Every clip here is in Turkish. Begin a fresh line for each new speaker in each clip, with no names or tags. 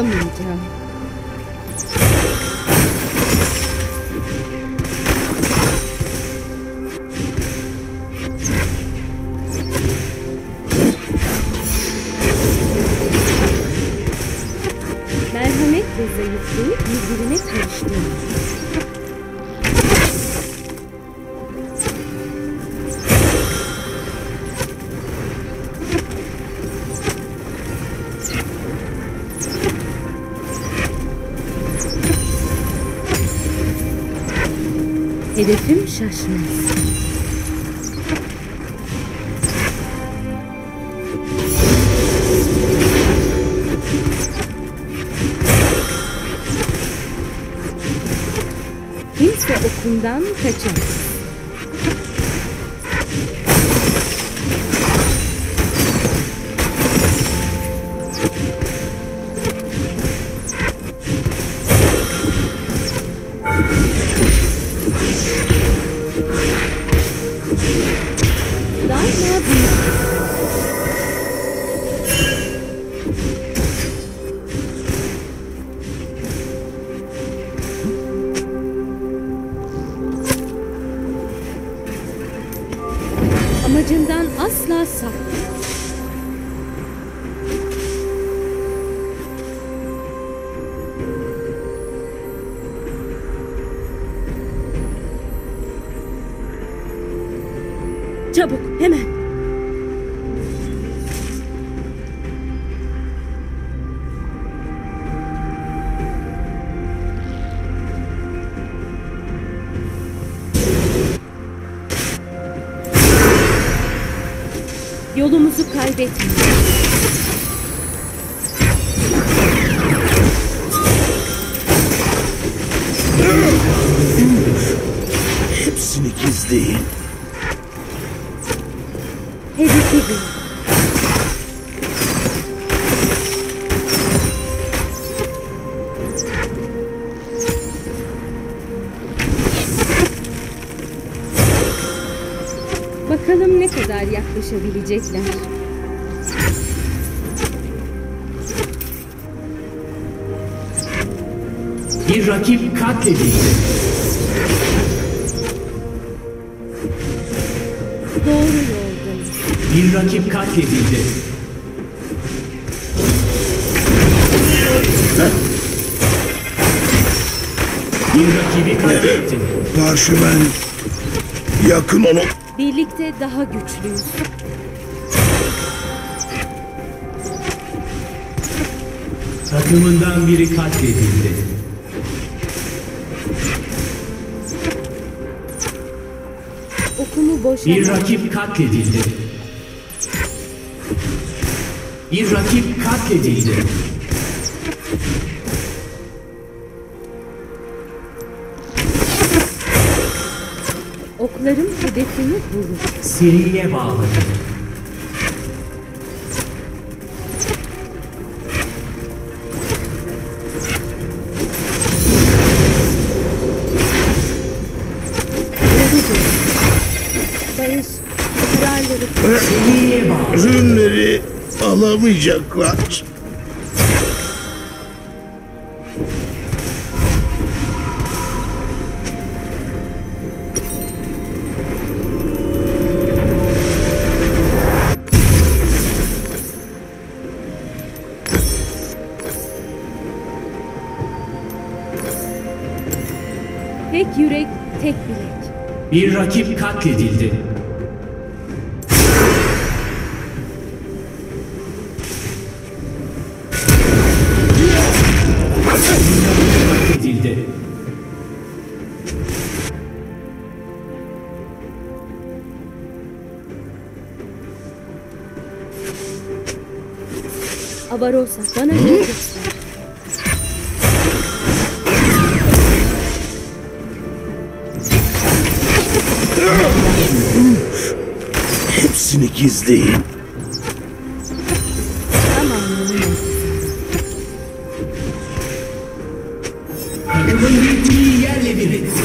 ıskalamayacağım. Merhamet ve zayıflığı birbirine karıştırın. Hedefim şaşmaz. Kimse okumdan kaçamaz. Çabuk, hemen. Yolumuzu kaybetmeyin.
Hepsini gizleyin.
Bakalım ne kadar yaklaşabilecekler.
Bir rakip katledildi.
Doğru.
Bir rakip katledildi. Bir rakibi katlettin.
Parşömen yakın olun.
Birlikte daha güçlüyüz.
Takımından biri katledildi.
Okumu boşa
Bir rakip katledildi. Bir rakip katledildi.
Oklarım hedefini vurur.
Seriye bağladı.
Barış, kararları
Seriye bağladı.
Alamayacaklar.
tek yürek, tek bilek.
Bir rakip katledildi.
Avarosa bana göster.
Hepsini gizleyin.
Zamanının
Takımın kuleyi yerle bir etti.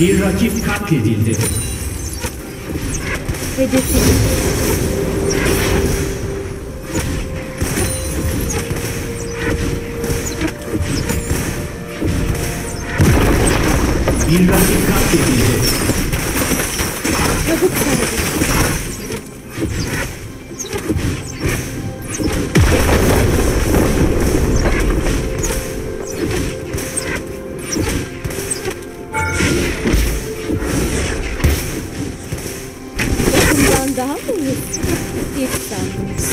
Bir rakip katledildi.
hedefi
Bir rakip katledildi.
çabuk sardı.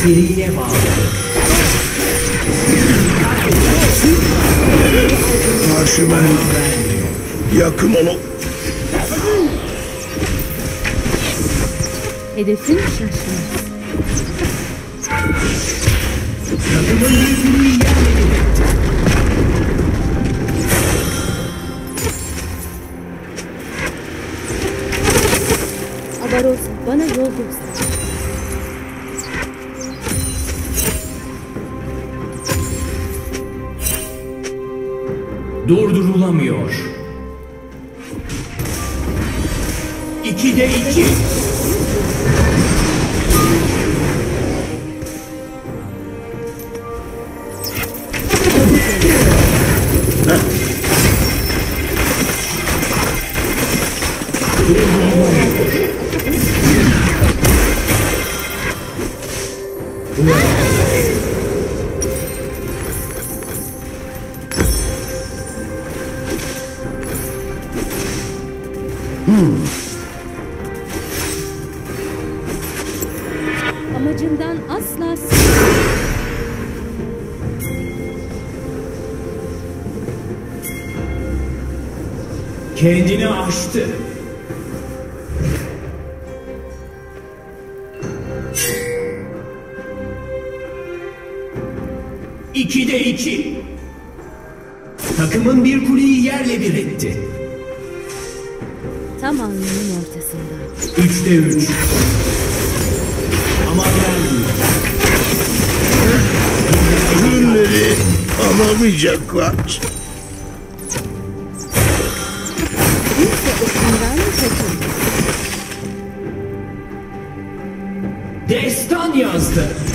Sandım.
Seriye bağladı.
Parşömen yakın onu.
Hedefin şaşmaz.
Takımın
bana yol göster.
Durdurulamıyor. İkide iki.
Amacından asla
Kendini aştı. İkide iki. Takımın bir kuleyi yerle bir etti.
tam alnının ortasında.
Üçte üç.
Alamayacaklar.
Kimse okundan kaçın.
Destan yazdı.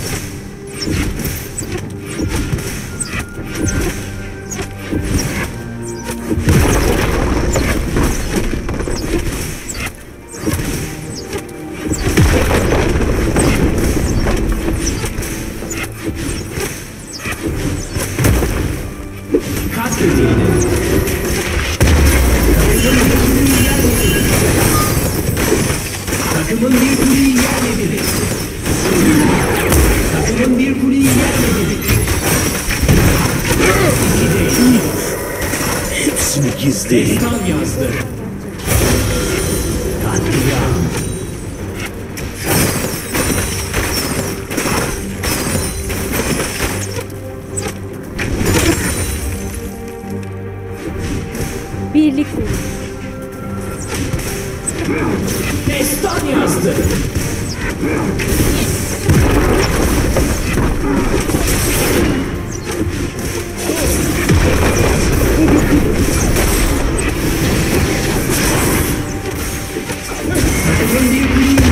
Takımın bir kuleyi yerle bir etti. Takımın bir kuleyi yerle bir etti. İkide iki.
Hepsini gizleyin.
Destan yazdı. Katliam.
Birlik
Destan yazdı. Takımın bir kuleyi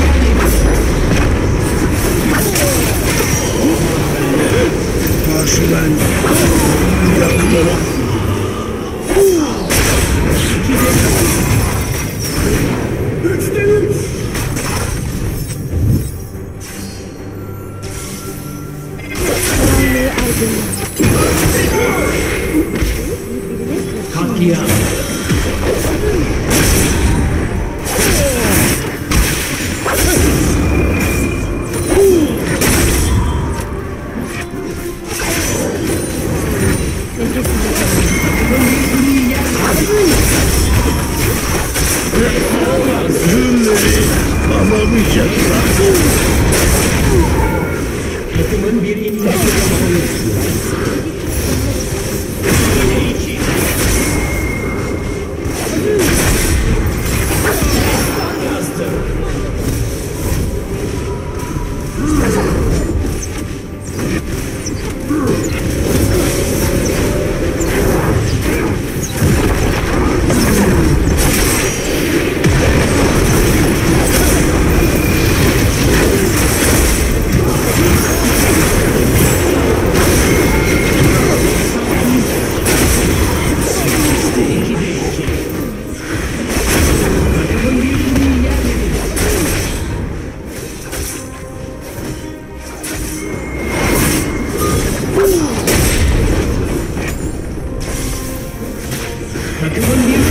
Pokemon Music.